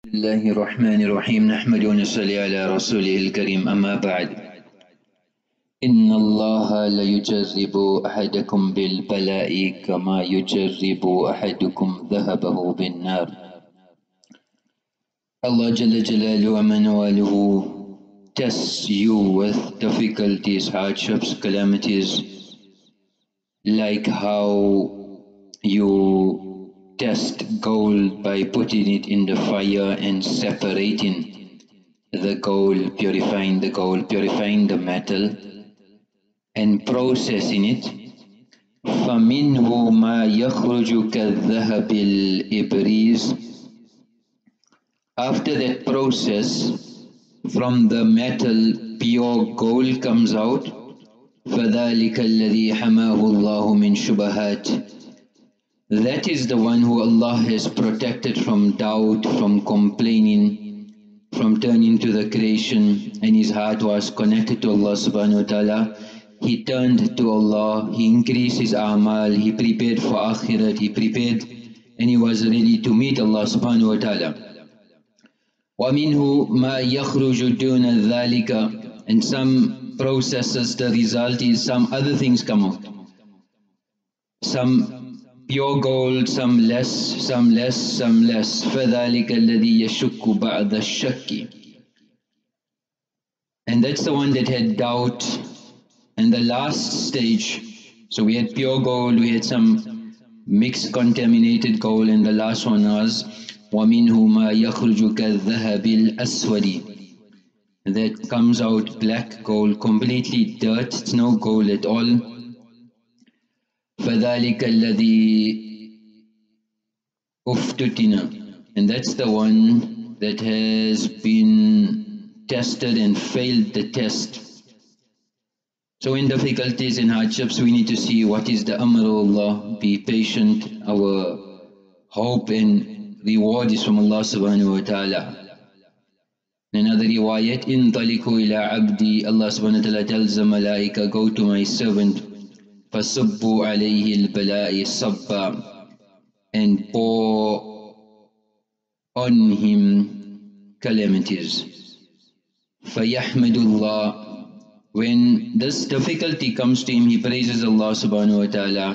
بسم الله الرحمن الرحيم. نحمد ونصلي على رسوله الكريم. أما بعد. إن الله لا يجرب أحدكم بالبلاء كما يجرب أحدكم ذهبه بالنار. Allah Jalla Jalaluhu Amanualuhu tests you with difficulties, hardships, calamities, like how you test gold by putting it in the fire and separating the gold, purifying the gold, purifying the metal and processing it. فمنه ما يخرج كالذهب الإبريز After that process, from the metal pure gold comes out. فذلك الذي حماه الله من شبهات that is the one who Allah has protected from doubt, from complaining, from turning to the creation and his heart was connected to Allah subhanahu wa ta'ala. He turned to Allah, he increased his amal, he prepared for akhirat, he prepared and he was ready to meet Allah subhanahu wa ta'ala. وَمِنْهُ مَا يَخْرُجُ دُونَ ذَلِكَ And some processes, the result is some other things come out. Some pure gold, some less, some less, some less. فَذَلِكَ الَّذِي يَشُكُّ بَعْدَ الشَّكِّ And that's the one that had doubt. And the last stage, so we had pure gold, we had some mixed contaminated gold, and the last one was وَمِنْهُ مَا يَخْرُجُ كَالذَّهَبِ الْأَسْوَدِ That comes out black gold, completely dirt, it's no gold at all. فَذَلِكَ الَّذِي أُفْتُتِنَا And that's the one that has been tested and failed the test. So in difficulties and hardships we need to see what is the amr of Allah, be patient, our hope and reward is from Allah subhanahu wa ta'ala. In another riwayat, in taliku ila abdi, Allah subhanahu wa ta'ala tells the malaika, go to my servant, فَصُبُّوا عَلَيْهِ الْبَلَاءِ صَبًّا and pour on him calamities. فَيَحْمَدُ اللَّهِ When this difficulty comes to him, he praises Allah subhanahu wa ta'ala.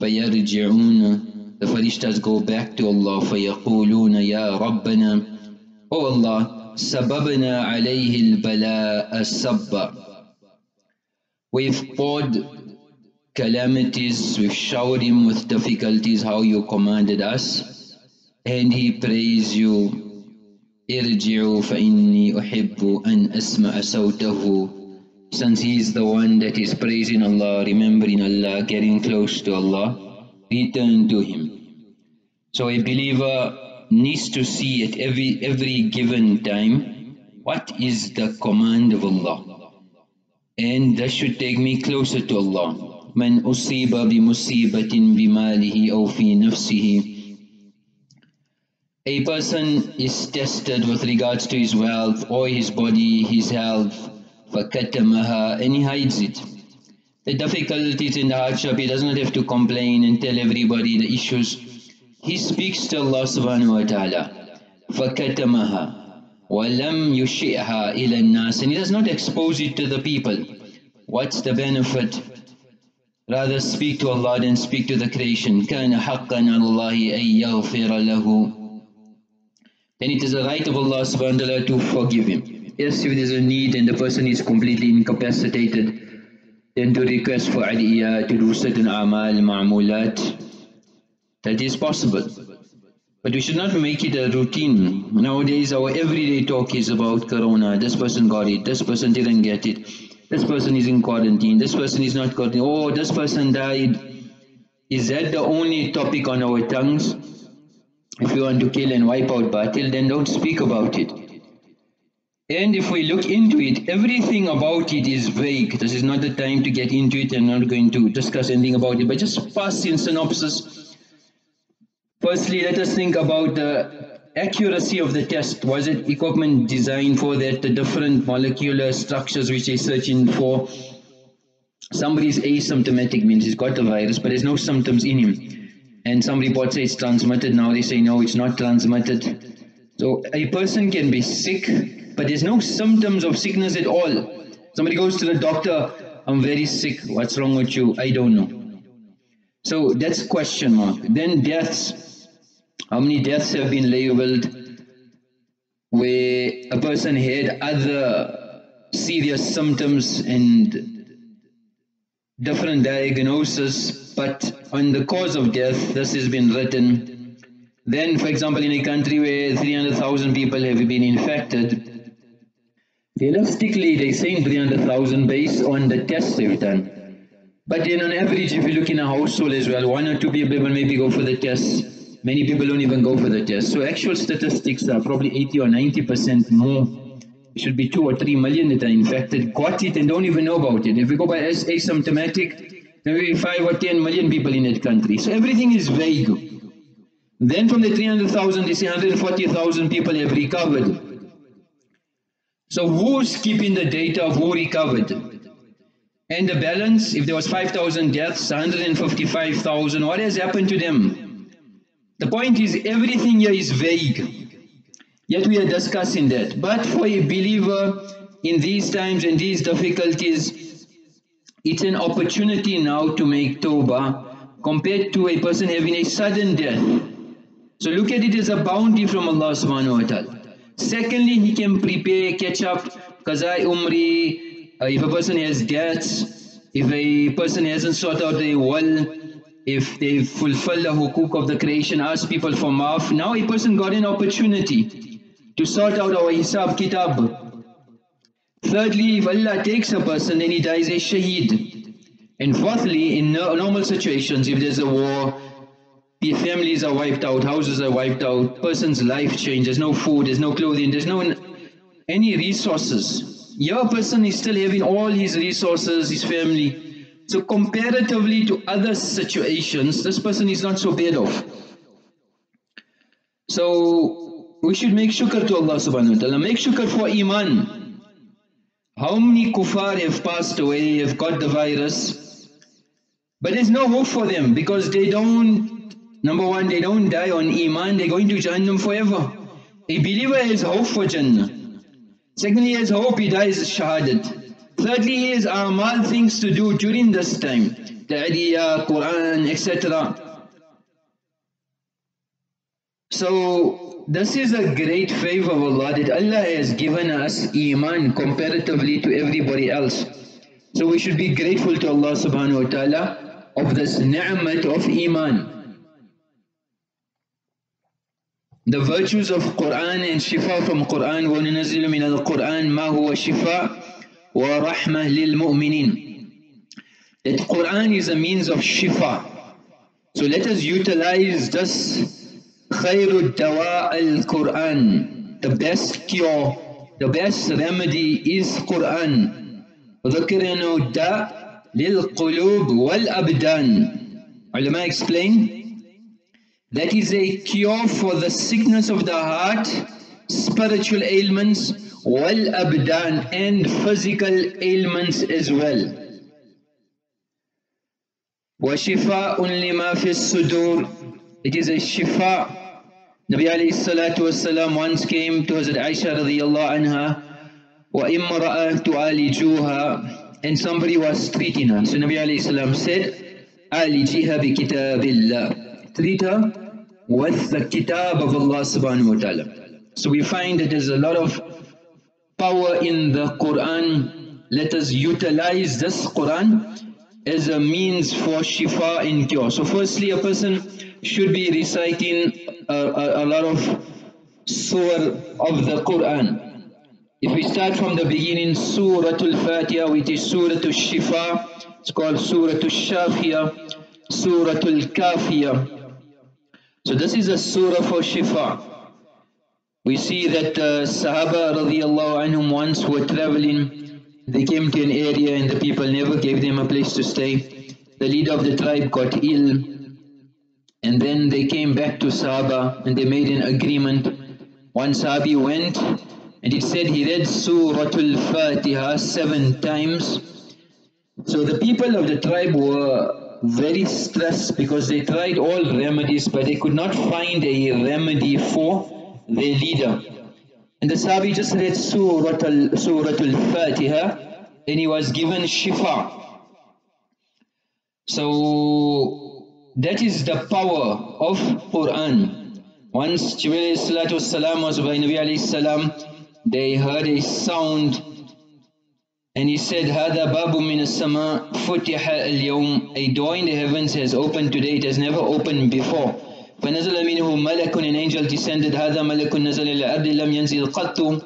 فَيَرْجِعُونَ The farishtas go back to Allah. فَيَقُولُونَ يَا رَبَّنَا O Allah, سَبَبْنَا عَلَيْهِ الْبَلَاءَ السَّبَّ We've poured calamities, we've showered him with difficulties, how you commanded us. And he prays you, ارجعوا فإني أحب أن أسمع صوته Since he is the one that is praising Allah, remembering Allah, getting close to Allah, return to him. So a believer needs to see at every, every given time, what is the command of Allah? And that should take me closer to Allah. من أصيب بمصيبة بماله أو في نفسه A person is tested with regards to his wealth or his body, his health, فَكَتَمَهَا and he hides it. The difficulties in the hardship, he does not have to complain and tell everybody the issues. He speaks to Allah subhanahu wa ta'ala. فَكَتَمَهَا وَلَمْ يُشِئْهَا إِلَى النَّاسِ And he does not expose it to the people. What's the benefit? Rather speak to Allah than speak to the creation. كَانَ حَقًّا عَلَى اللَّهِ أَن يَغْفِرَ لَهُ Then it is the right of Allah subhanahu wa ta'ala to forgive him. Yes, if there is a need and the person is completely incapacitated, then to request for adiyah, to do certain amal, ma'mulat, that is possible. But we should not make it a routine. Nowadays our everyday talk is about corona, this person got it, this person didn't get it this person is in quarantine, this person is not quarantine, oh this person died. Is that the only topic on our tongues? If you want to kill and wipe out batil, then don't speak about it. And if we look into it, everything about it is vague. This is not the time to get into it and not going to discuss anything about it, but just pass in synopsis. Firstly, let us think about the accuracy of the test, was it equipment designed for that, the different molecular structures which they're searching for. Somebody's asymptomatic, means he's got the virus, but there's no symptoms in him. And some reports say it's transmitted, now they say no, it's not transmitted. So a person can be sick, but there's no symptoms of sickness at all. Somebody goes to the doctor, I'm very sick, what's wrong with you? I don't know. So that's question mark. Then deaths. How many deaths have been labeled where a person had other serious symptoms and different diagnosis, but on the cause of death, this has been written. Then, for example, in a country where 300,000 people have been infected, realistically they're saying 300,000 based on the tests they've done. But then on average, if you look in a household as well, one or two people maybe go for the test. Many people don't even go for the test. So actual statistics are probably 80 or 90% more. It should be 2 or 3 million that are infected, got it and don't even know about it. If we go by as asymptomatic, maybe 5 or 10 million people in that country. So everything is vague. Then from the 300,000, they say 140,000 people have recovered. So who's keeping the data of who recovered? And the balance, if there was 5,000 deaths, 155,000, what has happened to them? The point is everything here is vague. Yet we are discussing that. But for a believer in these times and these difficulties, it's an opportunity now to make tawbah compared to a person having a sudden death. So look at it as a bounty from Allah subhanahu wa ta'ala. Secondly, he can prepare, catch up, qazai umri, uh, if a person has debts, if a person hasn't sorted out their will, if they fulfill the hukuk of the creation, ask people for maaf, now a person got an opportunity to sort out our hisab kitab. Thirdly, if Allah takes a person, then he dies a shaheed. And fourthly, in normal situations, if there's a war, the families are wiped out, houses are wiped out, person's life changes, no food, there's no clothing, there's no any resources. Your person is still having all his resources, his family. So comparatively to other situations, this person is not so bad off. So we should make shukr to Allah subhanahu wa ta'ala. Make shukr for iman. How many kuffar have passed away, have got the virus? But there's no hope for them because they don't, number one, they don't die on iman, they're going to Jahannam forever. A believer has hope for Jannah. Secondly, he has hope he dies shahadat. Thirdly is amal things to do during this time. Ta'liya, Quran, etc. So this is a great favor of Allah that Allah has given us iman comparatively to everybody else. So we should be grateful to Allah subhanahu wa ta'ala of this ni'mat of iman. The virtues of Quran and Shifa from Quran وَنَنَزِلُ مِنَ الْقُرْآنِ مَا هُوَ شِفَاءٌ وَرَحْمَةٌ لِلْمُؤْمِنِينَ That Quran is a means of Shifa. So let us utilize this خَيْرُ الدَّوَاء الْقُرْآنِ The best cure, the best remedy is Quran. ذكرنا الداء للقلوب والأبدان Ulama explain that is a cure for the sickness of the heart, spiritual ailments, wal abdan and physical ailments as well. وَشِفَاءٌ لِمَا فِي الصُّدُورِ It is a shifa. Nabi alayhi salatu wasalam once came to Hazrat Aisha radiyallahu anha وَإِمْرَأَةُ تُعَالِجُوهَا And somebody was treating her. So Nabi alayhi salam said, عَالِجِهَا بِكِتَابِ اللَّهِ Treat her with the kitab of Allah subhanahu wa ta'ala. So we find that there's a lot of power in the Quran. Let us utilize this Quran as a means for shifa and cure. So firstly a person should be reciting a, a, a lot of surah of the Quran. If we start from the beginning, Surah Al-Fatiha, which is Surah Al-Shifa, it's called Surah Al-Shafiyah, Surah Al-Kafiyah, so this is a surah for shifa. We see that uh, Sahaba radiallahu anhum once were traveling, they came to an area and the people never gave them a place to stay. The leader of the tribe got ill and then they came back to Sahaba and they made an agreement. One Sahabi went and it said he read Surah Al-Fatiha seven times. So the people of the tribe were very stressed because they tried all remedies but they could not find a remedy for their leader. And the Sahabi just read Surah Al, Surah Al-Fatiha and he was given Shifa. So that is the power of Quran. Once Jibreel salam was by Nabi salam, they heard a sound and he said, هذا باب من السماء فتح اليوم A door in the heavens has opened today, it has never opened before. فنزل منه ملك an angel descended هذا ملك نزل إلى الأرض لم ينزل قط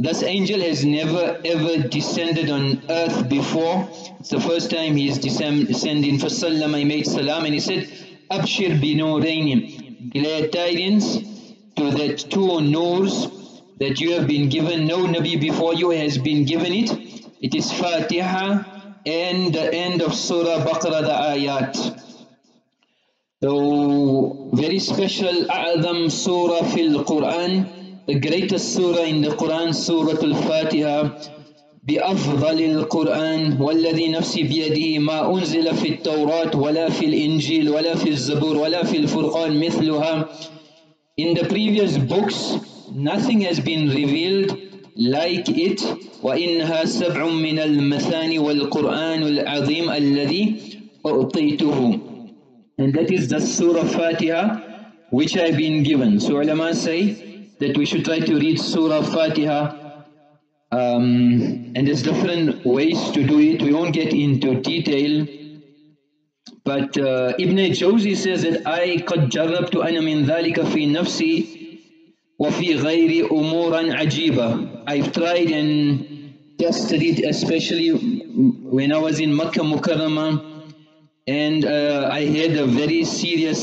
This angel has never ever descended on earth before. It's the first time he is descending. فَسَلَّمَ He made salam and he said, أَبْشِرْ بِنُورَيْنِ Glad tidings to that two noors that you have been given. No Nabi before you has been given it. It is Fatiha and the end of Surah Baqarah, the ayat. So, very special A'adham Surah fil Quran the greatest surah in the Quran, Surah Al-Fatiha, بأفضل القرآن والذي نفسي بيده ما أنزل في التوراة ولا في الإنجيل ولا في الزبور ولا في الفرقان مثلها In the previous books, nothing has been revealed like it. وإنها سبع من المثاني والقرآن العظيم الذي أعطيته And that is the Surah Fatiha which I have been given. So ulama say, that we should try to read Surah Fatiha um, and there's different ways to do it. We won't get into detail. But uh, Ibn Jawzi says that I قد جربت أنا من ذلك في نفسي وفي غير أمورا عجيبة. I've tried and tested it especially when I was in Makkah Mukarramah and uh, I had a very serious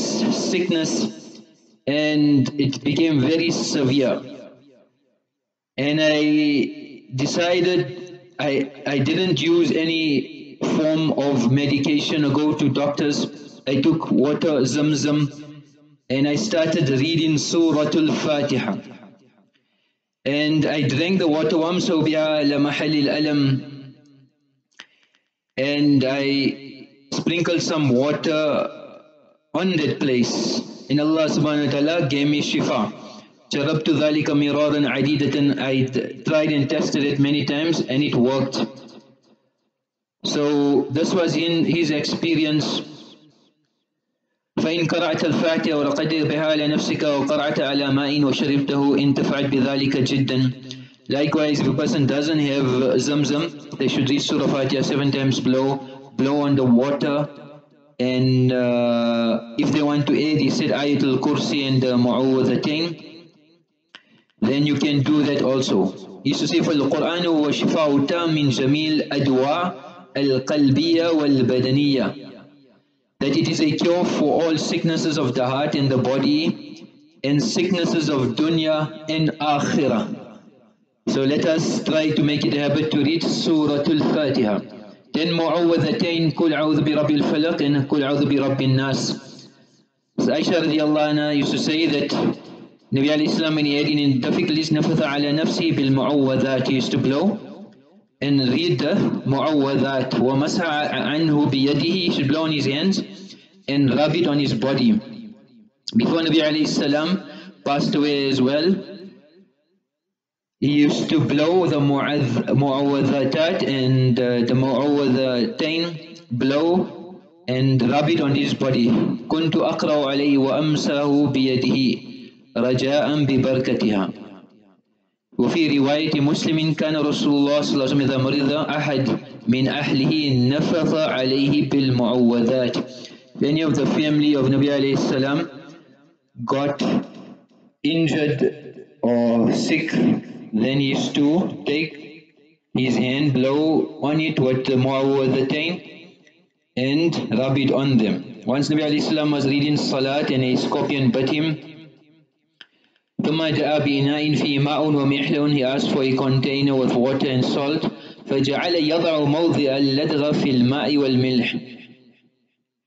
sickness and it became very severe. And I decided I, I didn't use any form of medication or go to doctors. I took water, zamzam, and I started reading Surah Al-Fatiha. And I drank the water, وَامْسَوْ بِهَا لَمَحَلِ الْأَلَمِ And I sprinkled some water on that place and Allah subhanahu wa ta'ala gave me shifa. جربت ذلك مرارا عديدة I tried and tested it many times and it worked. So this was in his experience. فإن قرأت الفاتحة ورقدت بها على نفسك وقرأت على ماء وشربته انتفعت بذلك جدا. Likewise, if a person doesn't have zamzam, they should read Surah Fatiha seven times blow, blow on the water and uh, if they want to add he said ayatul kursi and the then you can do that also. He used to say for the quran wa shifa'u min jamil adwa al-qalbiyya that it is a cure for all sicknesses of the heart and the body and sicknesses of dunya and akhirah. So let us try to make it a habit to read suratul fatiha. Then معوذتين كل أعوذ برب الفلق and كل أعوذ برب الناس. So Aisha radiallahu anha used to say that Nabi alayhi salam when he had in difficulties نفث على نفسه بالمعوذات and read the معوذات ومسح عنه بيده blow on his hands and rub it on his body. Before Nabi alayhi salam passed away as well he used to blow the mu'awwadhatat and uh, the mu'awwadhatain blow and rub it on his body كنت أقرأ عليه وأمسه بيده رجاء ببركتها وفي رواية مسلم كان رسول الله صلى الله عليه وسلم إذا مرض أحد من أهله نفث عليه بالمعوذات Any of the family of Nabi alayhi salam got injured or sick then he used to take his hand, blow on it with the mu'awwadatain and rub it on them. Once Nabi alayhi salam was reading salat and a scorpion bit him, ثم جاء بإناء فيه ماء ومحل he asked for a container with water and salt فجعل يضع موضع اللدغ في الماء والملح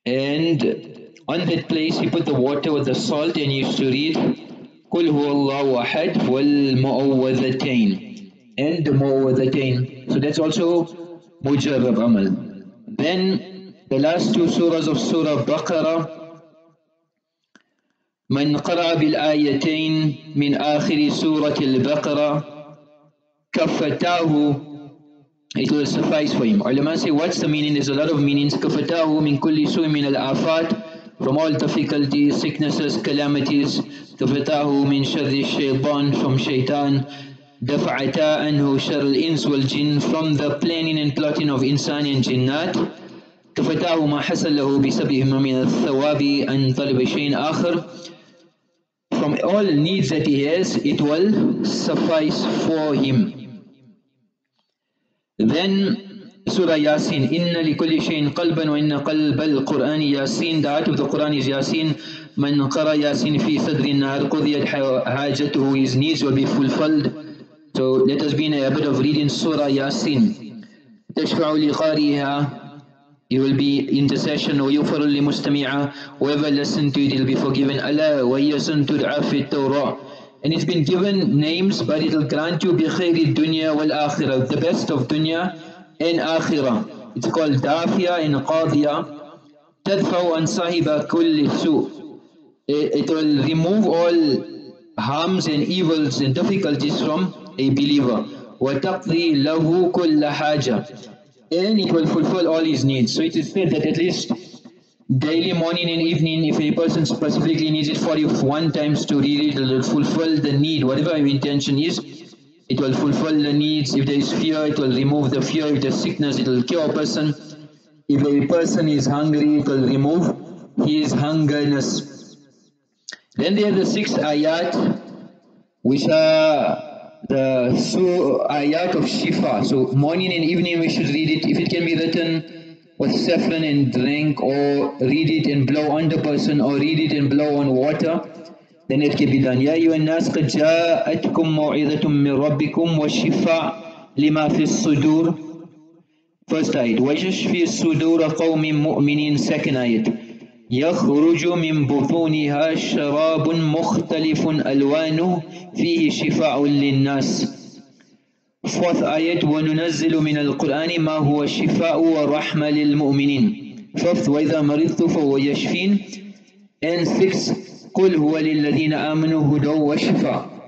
and on that place he put the water with the salt and he used to read قل هو الله أحد والمعوذتين and mu'awwadatain. So that's also mujarrab amal. Then the last two surahs of Surah Baqarah من قرأ بالآيتين من آخر سورة البقرة كفتاه it will suffice for him. Ulama say what's the meaning? There's a lot of meanings. كفتاه من كل سوء من الآفات from all difficulties, sicknesses, calamities. كفتاه من شر الشيطان from shaitan. دفعتا عنه شر الإنس والجن from the planning and plotting of insan and jinnat. كفتاه ما حصل له بسببهما من الثواب أن طلب شيء آخر from all needs that he has, it will suffice for him. Then سورة ياسين إن لكل شيء قلبا وإن قلب القرآن ياسين دعت بالقرآن ياسين من قرأ ياسين في صدر النهار قضيت حاجته is needs will be fulfilled so let us begin a bit of reading Surah Yasin تشفع qariha, It will be intercession ويغفر لمستمعها whoever listened to it will be forgiven ألا وهي سنة في التوراة and it's been given names but it will grant you bi khairi dunya wal والآخرة the best of dunya and akhirah it's called dafia and qadhiya تدفع عن صاحب كل سوء it will remove all harms and evils and difficulties from a believer وتقضي له كل حاجة and it will fulfill all his needs so it is said that at least daily morning and evening if a person specifically needs it 41 times to read it it will fulfill the need whatever your intention is it will fulfill the needs. If there is fear it will remove the fear. If there is sickness it will cure a person. If a person is hungry it will remove his hungerness. Then there are the six ayat which are the so ayat of shifa. So morning and evening we should read it. If it can be written with saffron and drink or read it and blow on the person or read it and blow on water be done يا أيها الناس قد جاءتكم موعظة من ربكم والشفاء لما في الصدور. first ayat ويشفي صدور قوم مؤمنين. second ayat يخرج من بطونها شراب مختلف ألوانه. فيه شفاء للناس. Fourth ayat وَنُنَزِّلُ مِنَ الْقُرْآنِ مَا هُوَ الشِّفَاءُ وَالرَّحْمَةِ لِلْمُؤْمِنِينَ. Fifth وَإِذَا مَرِضْتُ فَهُوَ يَشْفِينَ. And sixth قُلْ هُوَ لِلَّذِينَ آمَنُوا هُدًى وَشِفَاء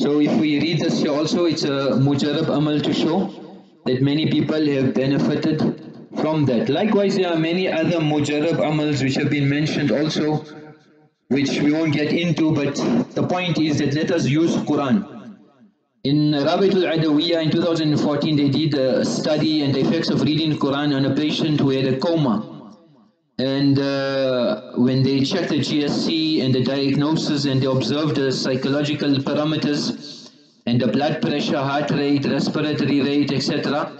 So if we read this here also it's a mujarab amal to show that many people have benefited from that. Likewise there are many other mujarab amals which have been mentioned also which we won't get into but the point is that let us use Quran. In Rabitul Adawiyya in 2014 they did a study and the effects of reading Quran on a patient who had a coma. And uh, when they checked the GSC and the diagnosis and they observed the psychological parameters and the blood pressure, heart rate, respiratory rate, etc.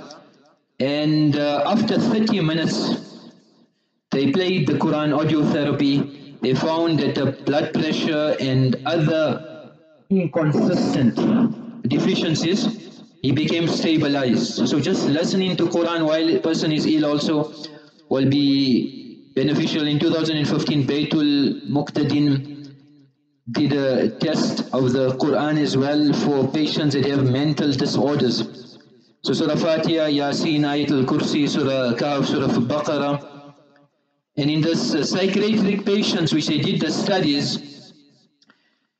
And uh, after 30 minutes they played the Quran audio therapy. They found that the blood pressure and other inconsistent deficiencies, he became stabilized. So just listening to Quran while a person is ill also will be beneficial. In 2015, Baytul Muqtadin did a test of the Quran as well for patients that have mental disorders. So Surah Fatiha, Yasin, Ayat al-Kursi, Surah Kahf, Surah Baqarah. And in this uh, psychiatric patients which they did the studies,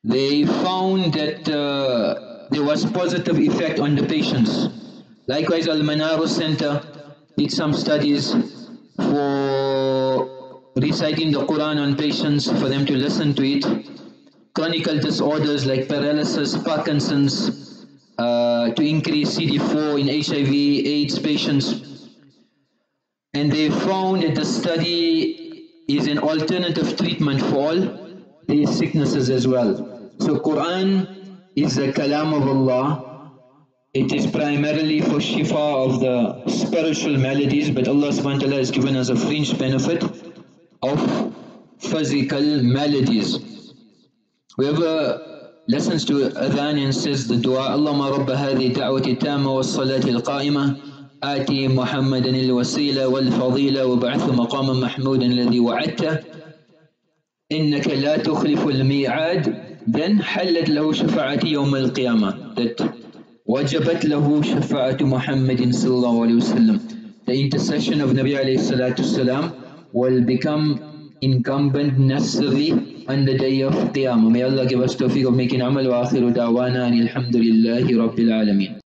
they found that uh, there was positive effect on the patients. Likewise, Al-Manaro Center did some studies for reciting the Quran on patients for them to listen to it. Chronic disorders like paralysis, Parkinson's, uh, to increase CD4 in HIV, AIDS patients. And they found that the study is an alternative treatment for all these sicknesses as well. So Quran is the kalam of Allah. It is primarily for shifa of the spiritual maladies, but Allah subhanahu wa ta'ala has given us a fringe benefit of physical maladies. Whoever listens to adhan and says the dua, Allahumma rabba hadhi da'wati tamma wa salati al-qa'imah آتي محمدا الوسيلة والفضيلة وبعث مقاما محمودا الذي وعدته إنك لا تخلف الميعاد then حلت له شفاعتي يوم القيامة that وجبت له شفاعة محمد صلى الله عليه وسلم the intercession of Nabi عليه الصلاة والسلام will become incumbent necessary on the day of Qiyamah. May Allah give us tawfiq of making amal wa akhiru da'wana and alhamdulillahi rabbil alameen.